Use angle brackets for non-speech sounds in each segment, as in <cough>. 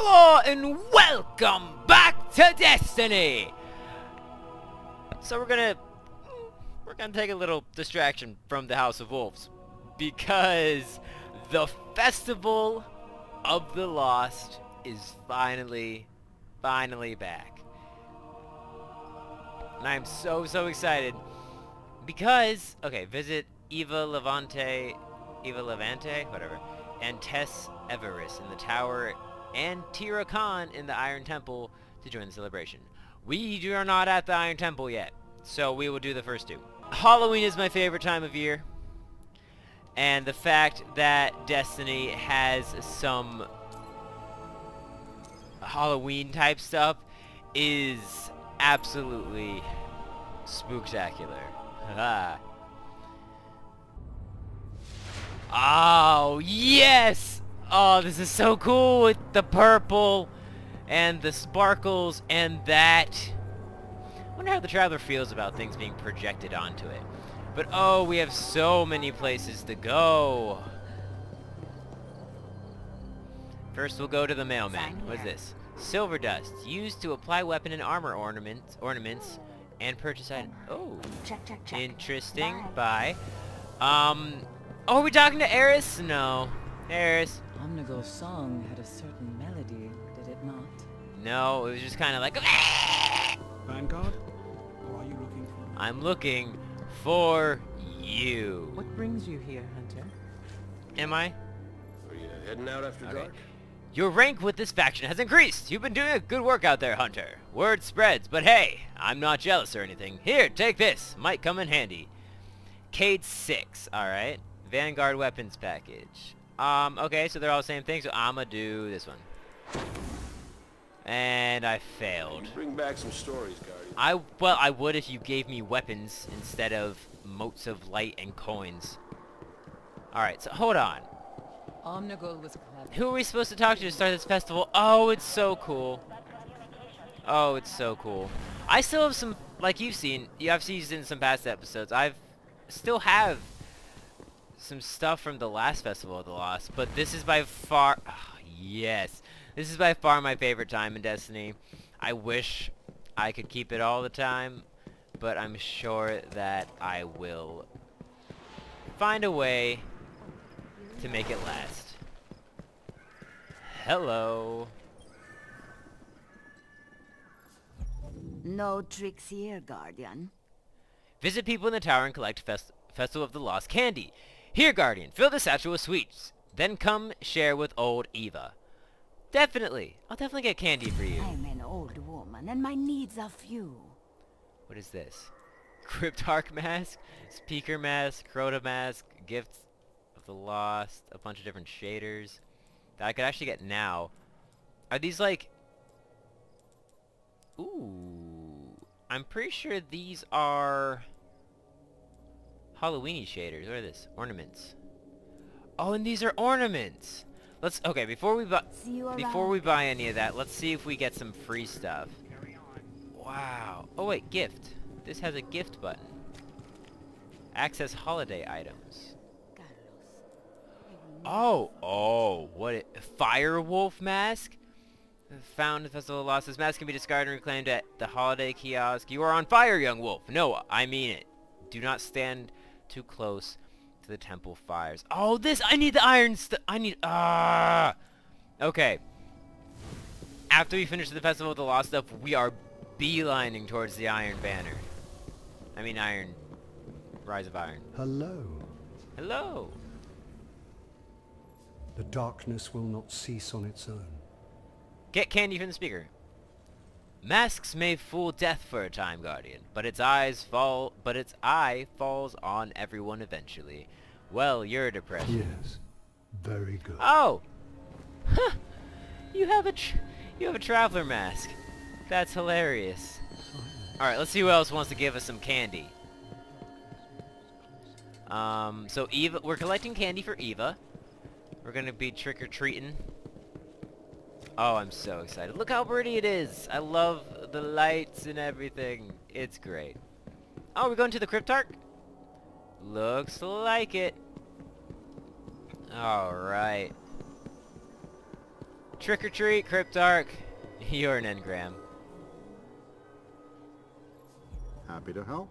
Hello and welcome back to Destiny! So we're gonna... We're gonna take a little distraction from the House of Wolves. Because the Festival of the Lost is finally, finally back. And I'm so, so excited. Because, okay, visit Eva Levante, Eva Levante, whatever, and Tess Everis in the tower and Tyra Karn in the Iron Temple to join the celebration. We are not at the Iron Temple yet, so we will do the first two. Halloween is my favorite time of year, and the fact that Destiny has some Halloween type stuff is absolutely spooktacular. Ah. Oh, yes! Oh, this is so cool with the purple and the sparkles and that. I wonder how the Traveler feels about things being projected onto it. But oh, we have so many places to go. First, we'll go to the mailman. What's this? Silver dust, used to apply weapon and armor ornaments, ornaments, and purchase items. Oh, Check, check, check. interesting. Bye. Um, oh, are we talking to Eris? No. Eris. Omnigul's song had a certain melody, did it not? No, it was just kind of like, <laughs> Vanguard? Or are you looking for... I'm looking for you. What brings you here, Hunter? Am I? Are you heading out after Okay. dark? Your rank with this faction has increased. You've been doing a good work out there, Hunter. Word spreads, but hey, I'm not jealous or anything. Here, take this. Might come in handy. Cayde-6, alright. Vanguard weapons package. Um, okay, so they're all the same thing, so I'ma do this one. And I failed. You bring back some stories, Guardian. I, well, I would if you gave me weapons instead of motes of light and coins. Alright, so hold on. Omnigul was clever. Who are we supposed to talk to to start this festival? Oh, it's so cool. Oh, it's so cool. I still have some, like you've seen, you have seen in some past episodes, I've still have some stuff from the last Festival of the Lost, but this is by far, ah, yes, this is by far my favorite time in Destiny. I wish I could keep it all the time, but I'm sure that I will find a way to make it last. Hello. No tricks here, Guardian. Visit people in the tower and collect fest Festival of the Lost candy. Here, Guardian, fill the satchel with sweets. Then come share with old Eva. Definitely. I'll definitely get candy for you. I'm an old woman, and my needs are few. What is this? Cryptarch mask, speaker mask, Crota mask, gifts of the lost, a bunch of different shaders that I could actually get now. Are these like... Ooh. I'm pretty sure these are... Halloweeny shaders. What are this? Ornaments. Oh, and these are ornaments! Let's... Okay, before we buy... See you around. Before we buy any of that, let's see if we get some free stuff. Wow. Oh wait, gift. This has a gift button. Access holiday items. Oh, oh, what it, Firewolf mask? Found in Festival of Lost. This mask can be discarded and reclaimed at the holiday kiosk. You are on fire, young wolf. No, I mean it. Do not stand too close to the temple fires. Oh, this, I need the iron I need, ah. Okay. After we finish the Festival of the Lost stuff, we are beelining towards the Iron Banner. I mean Iron... Rise of Iron. Hello. Hello! The darkness will not cease on its own. Get candy from the speaker. Masks may fool death for a time, Guardian, but its eyes fall but its eye falls on everyone eventually. Well, you're depressed. Yes. Very good. Oh! Huh! You have a tr you have a traveler mask. That's hilarious. Alright, let's see who else wants to give us some candy. Um, so Eva, we're collecting candy for Eva. We're gonna be trick-or-treating. Oh, I'm so excited. Look how pretty it is! I love the lights and everything. It's great. Oh, we're going to the Cryptarch? Looks like it. Alright. Trick or treat, Cryptarch. <laughs> You're an engram. Happy to help.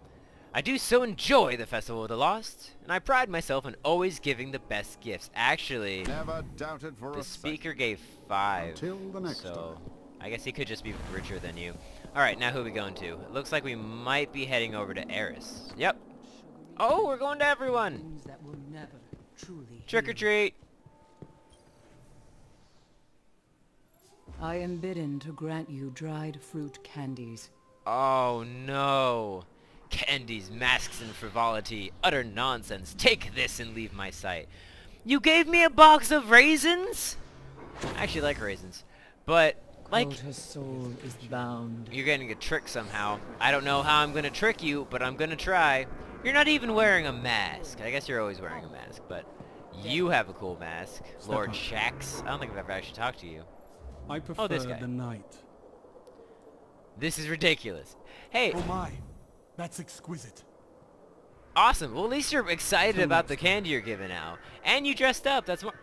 I do so enjoy the Festival of the Lost, and I pride myself on always giving the best gifts. Actually, Never doubted for the speaker gave five. Until the next so time. I guess he could just be richer than you. Alright, now who are we going to? It looks like we might be heading over to Eris. Yep. Oh, we're going to everyone! That will never truly Trick or treat! I am bidden to grant you dried fruit candies. Oh no! Candies, masks, and frivolity. Utter nonsense. Take this and leave my sight. You gave me a box of raisins? I actually like raisins. But, like, her soul is bound. you're getting a trick somehow. I don't know how I'm gonna trick you, but I'm gonna try. You're not even wearing a mask. I guess you're always wearing a mask, but you have a cool mask. Step Lord up. Shaxx. I don't think I've ever actually talked to you. I prefer Oh, this guy. the night. This is ridiculous. Hey, Oh my, that's exquisite. awesome. Well, at least you're excited Till about the candy you're giving out. And you dressed up. That's more... What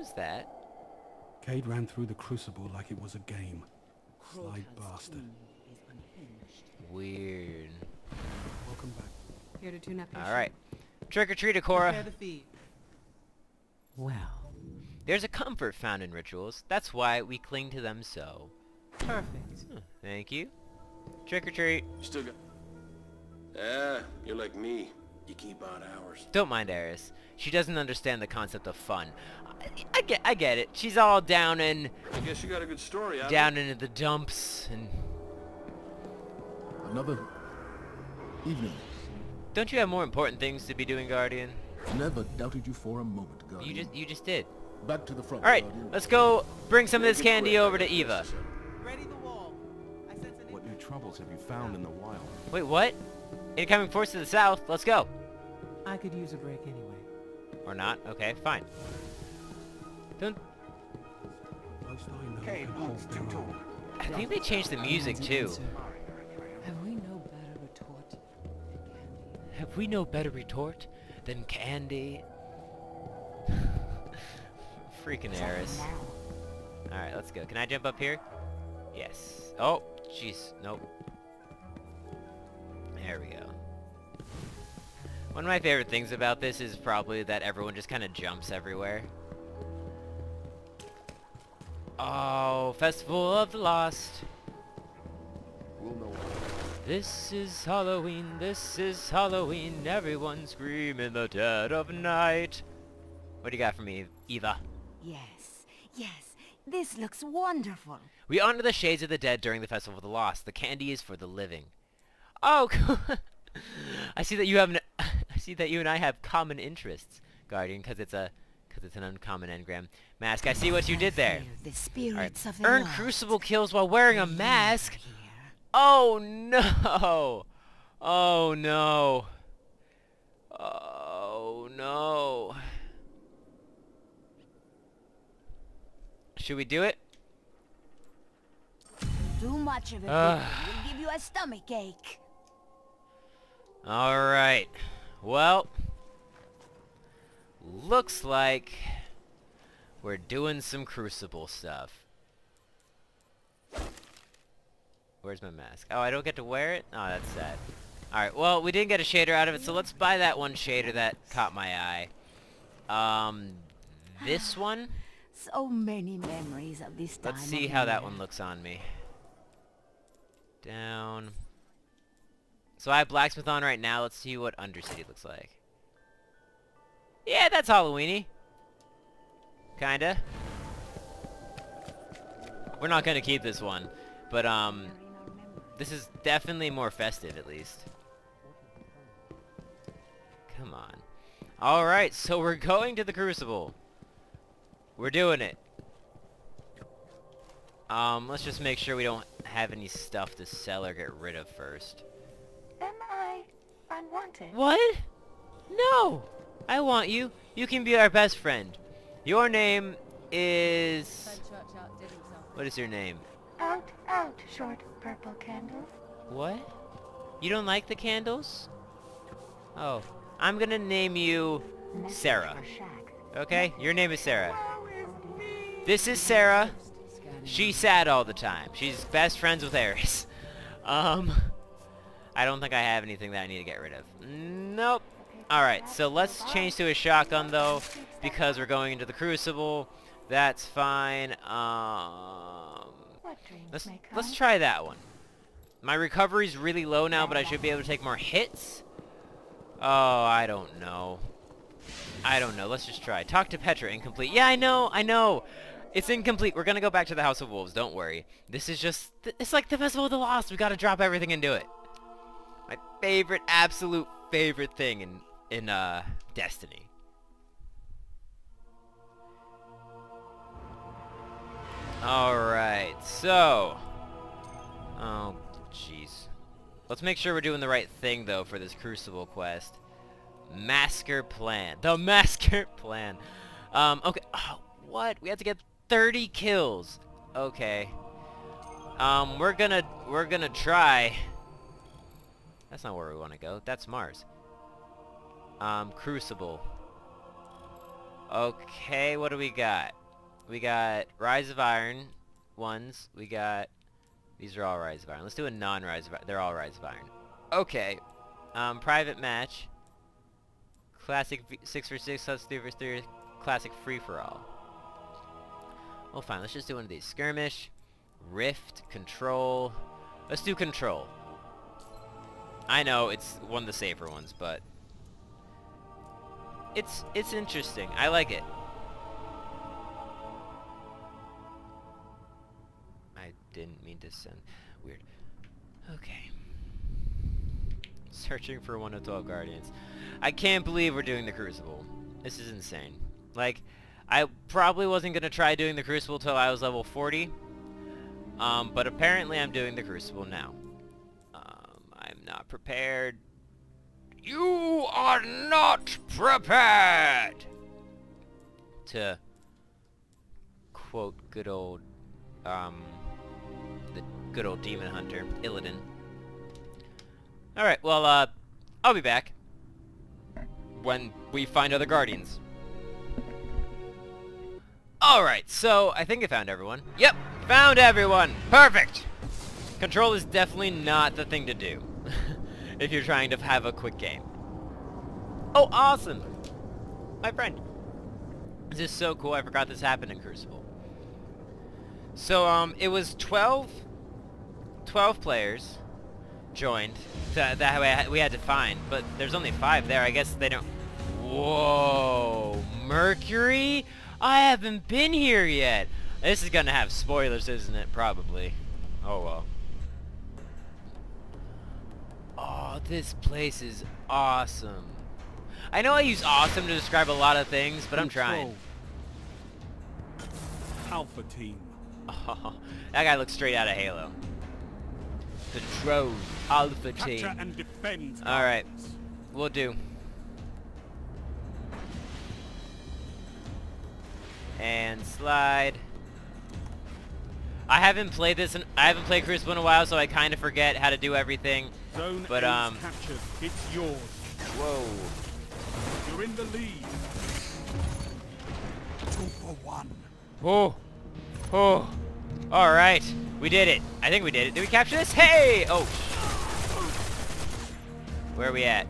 was that? Cayde ran through the crucible like it was a game. Sly bastard. Weird. Welcome back. Here to tune up Alright. Trick or treat, Prepare Akora. Well, There's a comfort found in rituals. That's why we cling to them so. Perfect. Huh, Thank you. Trick or treat. You still got... Ah, you're like me. You keep odd hours. Don't mind Eris. She doesn't understand the concept of fun. I, I get, I get it. She's all down in, I guess you got a good story out of down into the dumps, and Another evening. don't you have more important things to be doing, Guardian? Never doubted you for a moment, Guardian. You just, you just did. Back to the front, All right, Guardian. let's go bring some of this candy over to Eva. fix this up. Ready the wall. I sense an What new troubles have you found in the wild? Wait, what? Incoming force to the south. Let's go. I could use a break anyway. Or not. Okay, fine. Don't. Most I know can hold their own. I think they changed the music too. Have we no better retort than candy? Have we no better retort than candy? Freaking Eris. Alright, let's go. Can I jump up here? Yes. Oh, jeez. Nope. One of my favorite things about this is probably that everyone just kind of jumps everywhere. Oh, Festival of the Lost. We'll know. This is Halloween, this is Halloween, everyone scream in the dead of night. What do you got for me, Eva? Yes, yes. This looks wonderful. We honor the shades of the dead during the Festival of the Lost. The candy is for the living. Oh, <laughs> cool. I see that you have an, I see that you and I have common interests, Guardian, because it's a because it's an uncommon engram. Mask, I see what you did there. The All right. the Earn crucible kills while wearing a mask. here. Oh no! Oh no! Oh no! Should we do it? Too much of it will give you a stomach ache. Alright. Well, looks like we're doing some crucible stuff. Where's my mask? Oh, I don't get to wear it? Oh, that's sad. Alright, well, we didn't get a shader out of it, so let's buy that one shader that caught my eye. Um, this one? So many memories of this time Let's see how that one looks on me. Down. So I have Blacksmith on right now. Let's see what Undercity looks like. Yeah, that's Halloweeny. Kinda. We're not gonna keep this one, but um, this is definitely more festive at least. Come on. Alright, so we're going to the Crucible. We're doing it. Um, let's just make sure we don't have any stuff to sell or get rid of first. Am I unwanted? What? No! I want you. You can be our best friend. Your name is... What is your name? Out, out, short purple candles. What? You don't like the candles? Oh. I'm gonna name you Sarah. Okay, your name is Sarah. This is Sarah. She's sad all the time. She's best friends with Eris. Um, I don't think I have anything that I need to get rid of. Nope. Alright, so let's change to a shotgun though, because we're going into the Crucible. That's fine. Um, let's, let's try that one. My recovery's really low now, but I should be able to take more hits. Oh, I don't know. I don't know. Let's just try. Talk to Petra. Incomplete. Yeah, I know. I know. It's incomplete. We're gonna go back to the House of Wolves. Don't worry. This is just... It's like the Festival of the Lost. We gotta drop everything and do it. Favorite, absolute favorite thing in, in, uh, Destiny. Alright, so... Oh, jeez. Let's make sure we're doing the right thing, though, for this Crucible quest. Masker Plan. The <laughs> Masker Plan. Um, okay. Oh, what? We have to get 30 kills. Okay. Um, we're gonna, we're gonna try... That's not where we want to go. That's Mars. Um, Crucible. Okay, what do we got? We got Rise of Iron ones. We got... These are all Rise of Iron. Let's do a non-Rise of Iron. They're all Rise of Iron. Okay. Um, private match. Classic 6 for 6 plus 3 vs 3. Classic free-for-all. Well, fine. Let's just do one of these. Skirmish. Rift. Control. Let's do Control. I know it's one of the safer ones, but... It's, it's interesting. I like it. I didn't mean to send... Weird. Okay. Searching for one of 12 Guardians. I can't believe we're doing the Crucible. This is insane. Like, I probably wasn't going to try doing the Crucible till I was level 40. Um, but apparently I'm doing the Crucible now. Prepared. You are not prepared! To quote good old, um, the good old demon hunter, Illidan. Alright, well, uh, I'll be back. When we find other guardians. Alright, so I think I found everyone. Yep, found everyone! Perfect! Control is definitely not the thing to do. If you're trying to have a quick game. Oh, awesome! My friend. This is so cool, I forgot this happened in Crucible. So, um, it was 12, 12 players joined. That, that way we had to find, but there's only five there. I guess they don't... Whoa! Mercury? I haven't been here yet! This is gonna have spoilers, isn't it? Probably. Oh well. This place is awesome. I know I use awesome to describe a lot of things, but I'm trying. Alpha team. Oh, <laughs> that guy looks straight out of Halo. The drone Alpha Capture team. and defend. Alright. We'll do. And slide. I haven't played this in, I haven't played Crucible in a while, so I kind of forget how to do everything. Zone But, um, captured. It's yours. Whoa. You're in the lead. Two for one. Oh. Oh. Alright. We did it. I think we did it. Did we capture this? Hey! Oh. Where are we at?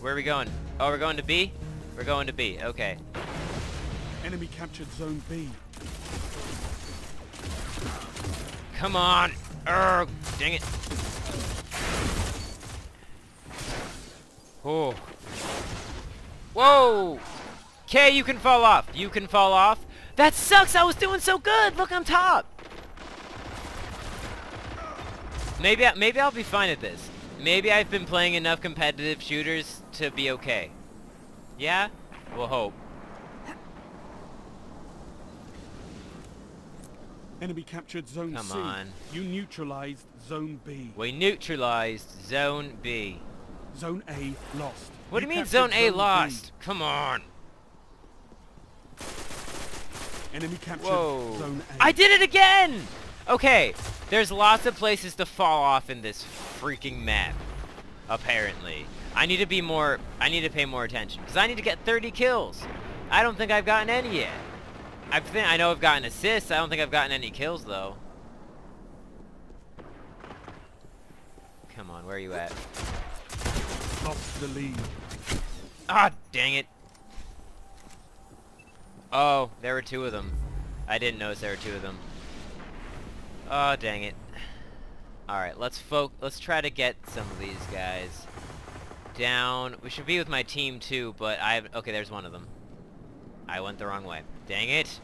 Where are we going? Oh, we're going to B? We're going to B. Okay. Enemy captured Zone B. Come on! Urgh! Dang it! Oh. Whoa! Okay, you can fall off. You can fall off. That sucks! I was doing so good! Look, I'm top! Maybe, maybe I'll be fine at this. Maybe I've been playing enough competitive shooters to be okay. Yeah? We'll hope. Enemy captured Zone Come C. on. You neutralized Zone B. We neutralized Zone B. Zone A lost. What do you mean Zone A B. lost? Come on. Enemy captured Whoa. Zone A. I did it again! Okay, there's lots of places to fall off in this freaking map. Apparently. I need to be more, I need to pay more attention. Because I need to get 30 kills. I don't think I've gotten any yet. I think I know I've gotten assists. I don't think I've gotten any kills though. Come on, where are you at? Lost the lead. Ah, dang it. Oh, there were two of them. I didn't notice there were two of them. Oh, dang it. Alright, let's folk let's try to get some of these guys down. We should be with my team too, but I have okay, there's one of them. I went the wrong way. Dang it.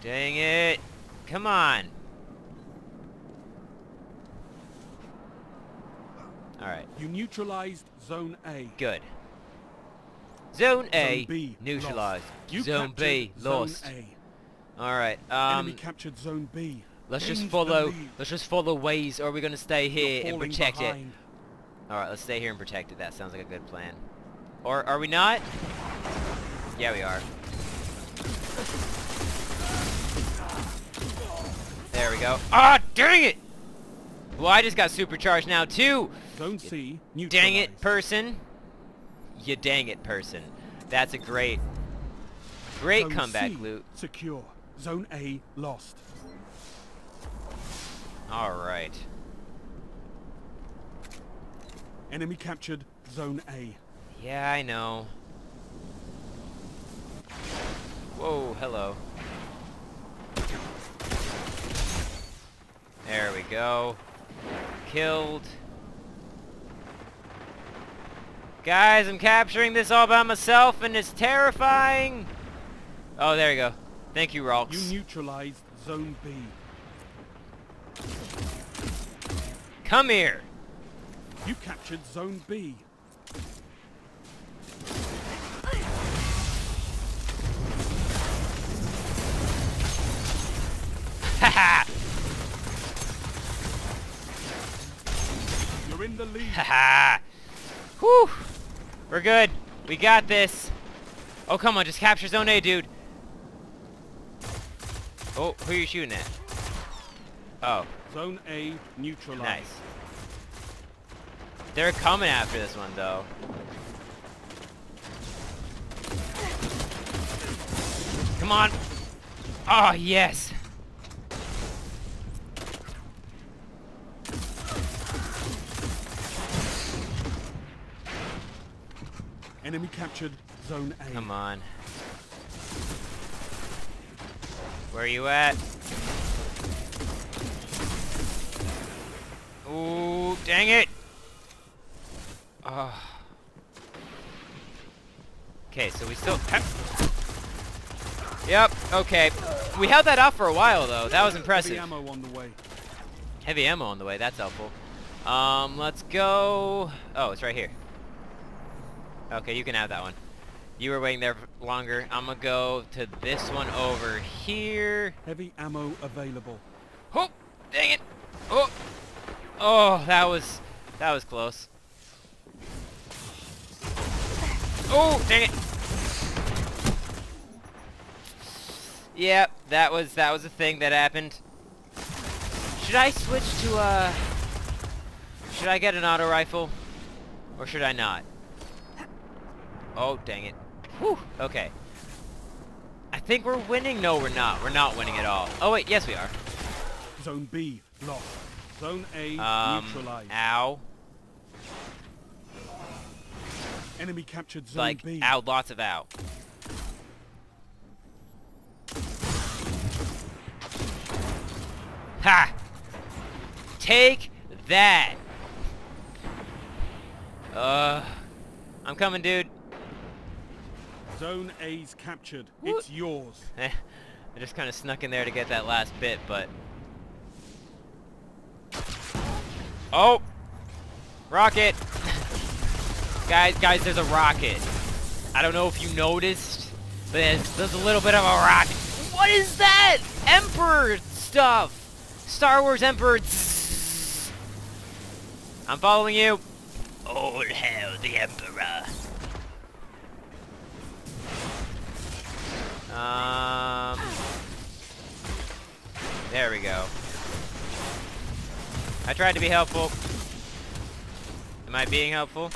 Dang it. Come on. Alright, You neutralized Zone A. good. Zone A, Zone B neutralized. Zone B, lost. A. Alright, Enemy um, captured Zone B. let's just follow, let's just follow ways, or are we gonna stay here and protect it? Alright, let's stay here and protect it. That sounds like a good plan. Or are we not? Yeah, we are. There we go. Ah, dang it! Well, I just got supercharged now, too! C neutralized. Dang it, person. You dang it, person. That's a great, great Zone comeback C loot. Secure. Zone A lost. Alright. Enemy captured Zone A. Yeah, I know. Whoa, hello. There we go. Killed. Guys, I'm capturing this all by myself and it's terrifying! Oh, there you go. Thank you, You neutralized Zone B. Come here! You captured Zone B. Haha! <laughs> Whew! We're good. We got this. Oh, come on, just capture Zone A, dude. Oh, who are you shooting at? Oh, Zone A neutralized. nice. They're coming after this one, though. Come on. Oh, yes. Enemy captured Zone A. Come on. Where are you at? Ooh, dang it! Oh. Okay, so we still... <coughs> Yep, okay. We held that up for a while, though. That was impressive. Heavy ammo on the way. Heavy ammo on the way, that's helpful. Um, let's go... Oh, it's right here. Okay, you can have that one. You were waiting there longer. I'm gonna go to this one over here. Heavy ammo available. Oh, dang it! Oh, oh, that was, that was close. Oh, dang it! Yep, that was that was a thing that happened. Should I switch to uh? Should I get an auto rifle, or should I not? Oh, dang it! Whew. Okay. I think we're winning. No, we're not. We're not winning at all. Oh wait, yes we are. Zone B lost. Zone A Um, neutralized. ow. Enemy captured Zone Like, B. ow, lots of ow. Ha! Take that! Uh, I'm coming, dude. Zone A's captured. What? It's yours. <laughs> I just kind of snuck in there to get that last bit, but... Oh! Rocket! <laughs> guys, guys, there's a rocket. I don't know if you noticed, but there's, there's a little bit of a rocket. What is that? Emperor stuff! Star Wars Emperor. I'm following you. All hail the Emperor. Um, there we go. I tried to be helpful. Am I being helpful?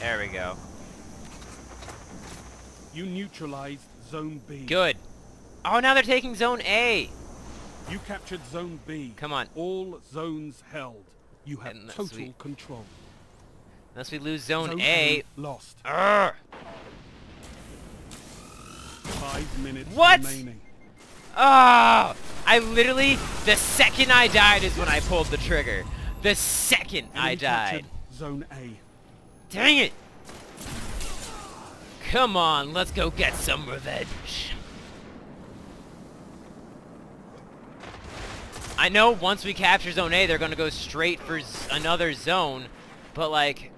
There we go. You neutralized Zone B. Good. Oh, now they're taking Zone A. You captured Zone B. Come on. All zones held. You have total sweet. control. Unless we lose Zone, A. lost. Five minutes What? remaining. Oh! I literally, the second I died is when I pulled the trigger. The second I died. Zone A. Dang it! Come on, let's go get some revenge. I know once we capture Zone A, they're gonna go straight for z another zone, but like,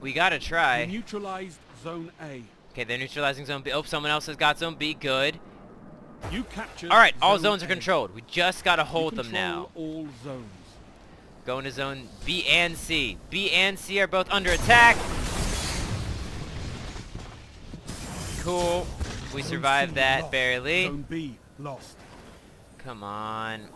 we gotta You try. neutralized Zone A. Okay, they're neutralizing Zone B. Oh, someone else has got Zone B. Good. You captured All right, all Zone zones are controlled. We just gotta hold them now. all zones. Going to Zone B and C. B and C are both under attack. Cool. We survived that lost. barely. Zone B lost. Come on.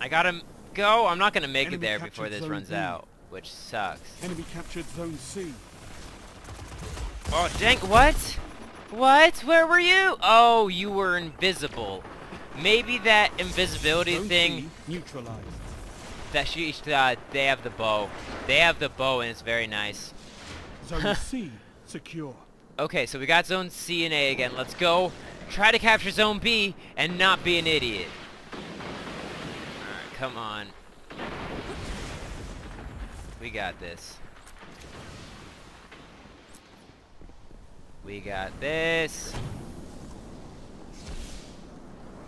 I gotta go. I'm not gonna make it there before this runs B. out, which sucks. Enemy captured Zone C. Oh, dang, what? What? Where were you? Oh, you were invisible. Maybe that invisibility Zone thing, C neutralized. that she, uh, they have the bow. They have the bow and it's very nice. Zone <laughs> C secure. Okay, so we got Zone C and A again. Let's go try to capture Zone B and not be an idiot. Alright, come on. We got this. We got this.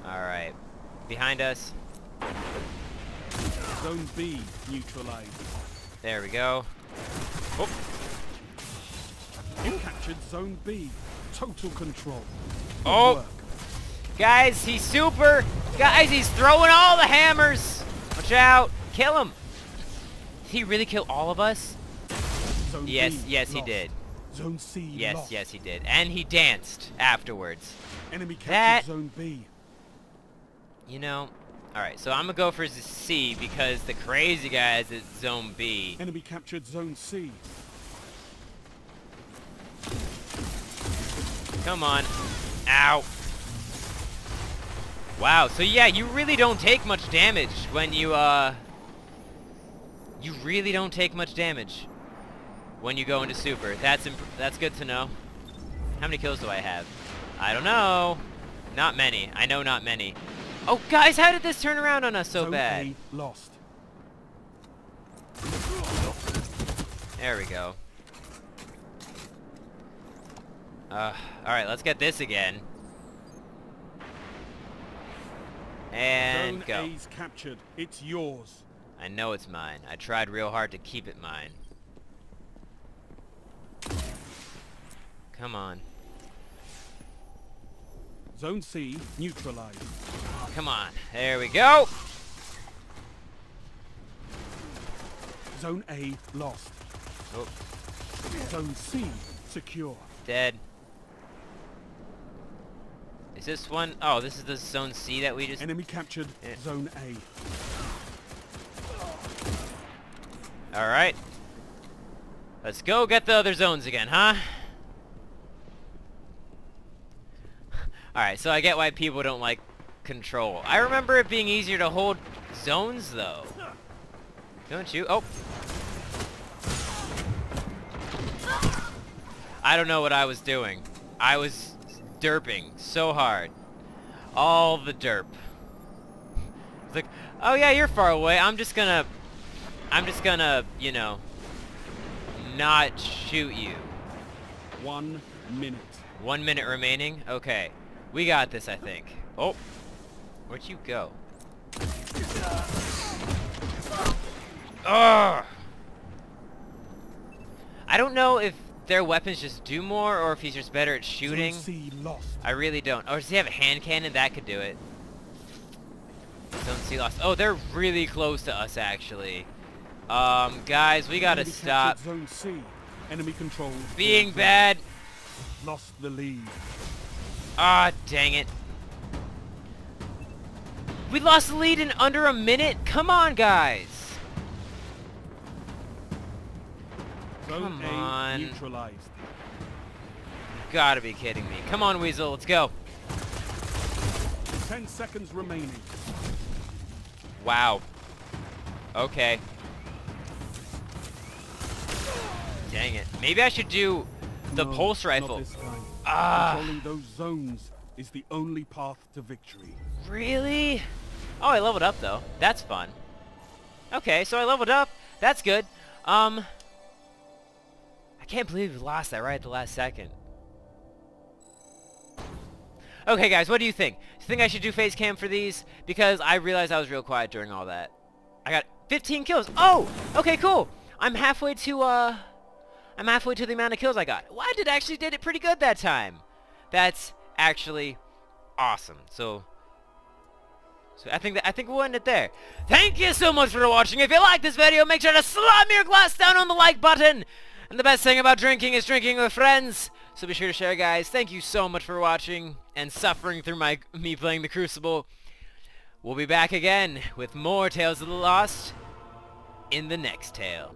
Alright. Behind us. Zone B neutralized. There we go. Oh, You captured Zone B. Total control. Good Oh. work. Guys, he's super. Guys, he's throwing all the hammers. Watch out. Kill him. Did he really kill all of us? Zone Yes, B yes, he did. Zone C Yes, lost. yes, he did. And he danced afterwards. Enemy captured That- Zone B. You know, alright, so I'm gonna go for C because the crazy guy is at Zone B. Enemy captured Zone C. Come on. Ow. Wow, so yeah, you really don't take much damage when you, uh... You really don't take much damage when you go into super. That's imp that's good to know. How many kills do I have? I don't know. Not many. I know not many. Oh, guys, how did this turn around on us so Zone bad? Lost. There we go. Uh, alright, let's get this again. And Zone go. A's captured. It's yours. I know it's mine. I tried real hard to keep it mine. Come on. Zone C neutralized. Come on. There we go. Zone A lost. Oh, Zone C secure. dead. Is this one? Oh, this is the zone C that we just... Enemy captured Yeah. Zone A. Alright. Let's go get the other zones again, huh? Alright, so I get why people don't like control. I remember it being easier to hold zones, though. Don't you? Oh. I don't know what I was doing. I was derping so hard. All the derp. It's like, oh yeah, you're far away. I'm just gonna I'm just gonna, you know, not shoot you. One minute. One minute remaining? Okay. We got this, I think. Oh. Where'd you go? Ugh! I don't know if their weapons just do more or if he's just better at shooting. Zone C lost. I really don't. Or does he have a hand cannon? That could do it. Zone C lost. Oh, they're really close to us, actually. Um, guys, we gotta Enemy stop Zone C. Enemy control. being bad. Lost the lead. Ah, dang it. We lost the lead in under a minute? Come on, guys. Zone Come on. neutralized. Gotta be kidding me. Come on, Weasel, let's go. Ten seconds remaining. Wow. Okay. Dang it. Maybe I should do the No, pulse rifle. Ah. Controlling those zones is the only path to victory. Really? Oh, I leveled up though. That's fun. Okay, so I leveled up. That's good. Um, I can't believe we lost that right at the last second. Okay, guys, what do you think? Do you think I should do face cam for these? Because I realized I was real quiet during all that. I got 15 kills. Oh, okay, cool. I'm halfway to uh, I'm halfway to the amount of kills I got. Well, I did actually did it pretty good that time. That's actually awesome. So so I think that I think we'll end it there. Thank you so much for watching. If you like this video, make sure to slam your glass down on the like button. And the best thing about drinking is drinking with friends. So be sure to share, guys. Thank you so much for watching and suffering through my me playing the Crucible. We'll be back again with more Tales of the Lost in the next tale.